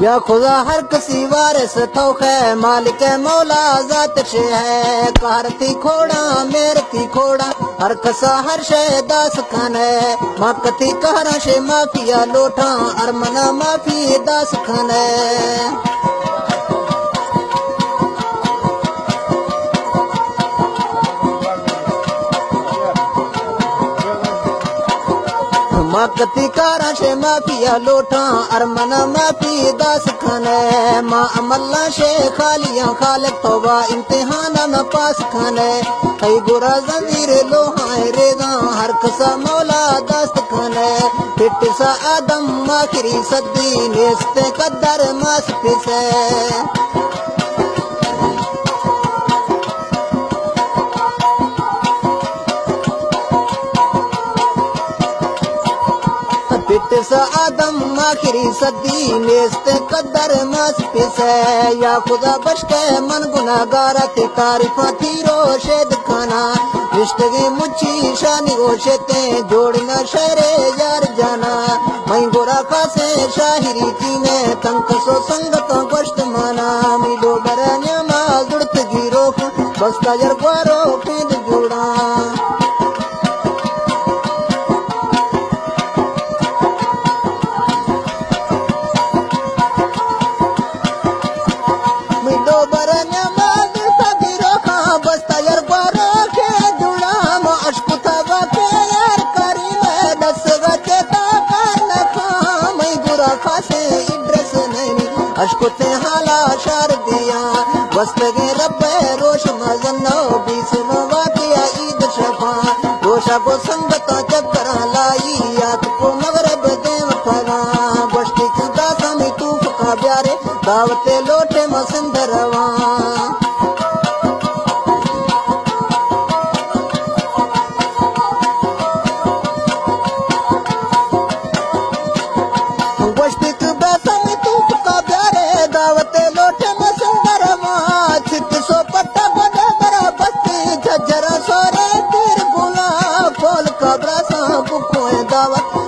یا خدا، ہر کسی وارس تھوک ہے، مالک مولا ذات شے ہے۔ کار تھی کھوڑا، میر تھی کھوڑا، ہر کسا ہر شے دا سکھان ہے۔ مک تھی کہرا شے، مافیا لوٹا ارمنا مافی دا سکھان ہے۔ مکتی کارا شے ما پیا لوٹا ارمنا ما پی دا سکھانے ما املا شے خالیاں خالق توبا امتحانا نا پاس کھانے کئی گورا زمیر لوہاں ریدان ہر کسا مولا دا کھانے پٹ سا آدم ما کری سدی نیستے قدر ما سپسے آخری صدی نیست قدر ماس پیس ہے یا خدا بشک من گناہ گارت تاریخ تیرو شید کھانا رشتگی مچھی شانی اوشے جوڑنا شہر یار جانا مہین گورا خاصے شاہری تینے میں سو سنگتوں کو تہالا شار دیا۔ وسط رب روش مزن نو بیس نوا عید شفا۔ روشا بو سنگتا جب کرا لائی یاد کو مغرب دیم پھرا۔ گوشتی کی داسا توف کا بیارے دعوتے لوٹے مسند روان۔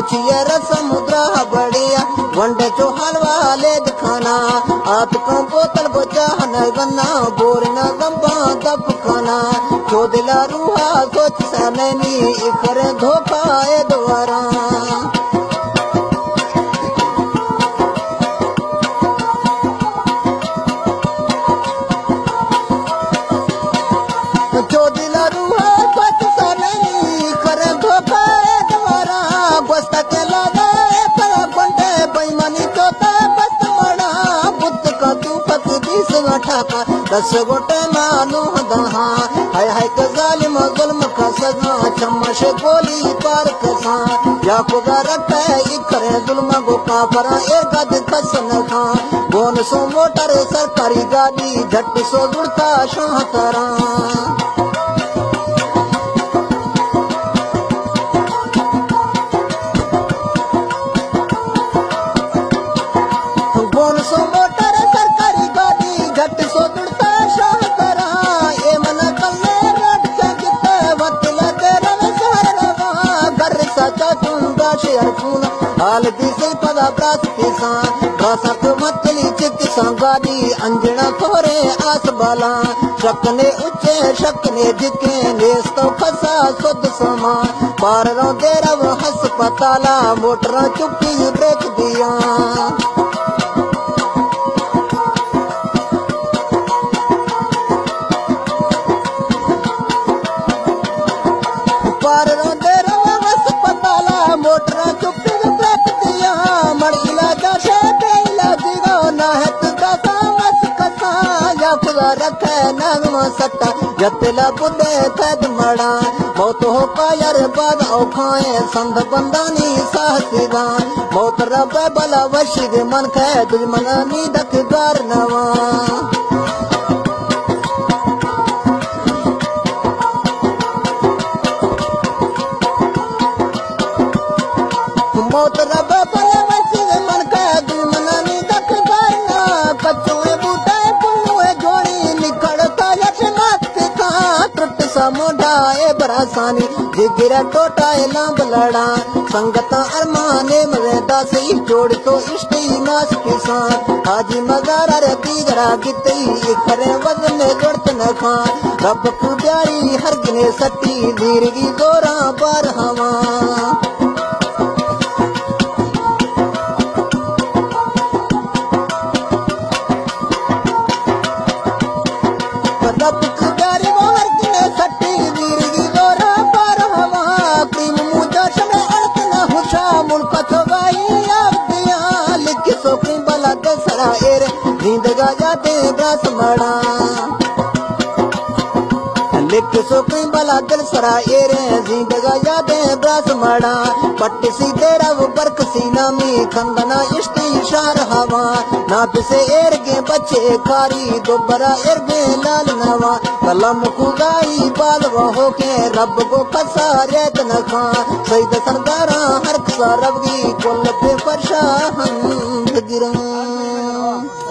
چیے رسمد بڑی ونڈے چو ہلوا لے دکھانا آپ کو بوتل بچہ نا گنا بورنا گمپا دپ کھانا چو دلا روا کس گٹنا نوح دہا ہائے ہائے کا ظالم ظلم کا سزا چمش گولی پار کسا یا خدا رکھتا ہے یہ ظلم گو کافرہ ایرگد کس نکھا گون سو موٹر سر سرکاری گاڑی جھٹ سو جڑتا شاہ تران લાલ દિસે પદા પ્રાસ્તિસા ગાસક મતલી ચિત સંગાડી અંજણ કોરે આસબલા શકને ઉચ્ચે શકને જકે નેસ્તો ખસા સુદ સમા પારરો દેરવ હસપતાલા મોટરા ચુપ્પી બ્રેક દિયા سٹا جتل بدے تید مڑا موت ہو پائر بد اوکھائیں سندھ بندانی سہسگان موت رب بلا وشید من خے دجمن نیدک دار نوان موت رب موڈا اے براسانی جگرہ ٹوٹا اے لامب لڑا سنگتا ارمانے مردہ سی جوڑ تو اشتی ناس کسان حاجی مزارہ رتی گرا گتی ایک پرے وزن جوڑت نخان رب کو پیاری ہر گنے ستی دیرگی زورا بار ہمان شاعر نیند گا جاتے برس مڑا لکھ سوکیں بلا دل سرا ایر گا جاتے برس مڑا پٹ سی تیرا وہ برق سینہ میں کھندنا عشتی شار ہوا ناپ سے ایر کے بچے کاری دوبارہ ایر لال نوا قلم خدائی بالوا ہو کے رب کو پسا ریت نکھا سید سردارا ہر سا رب کی کل پہ پرشاہ ہم گران Oh.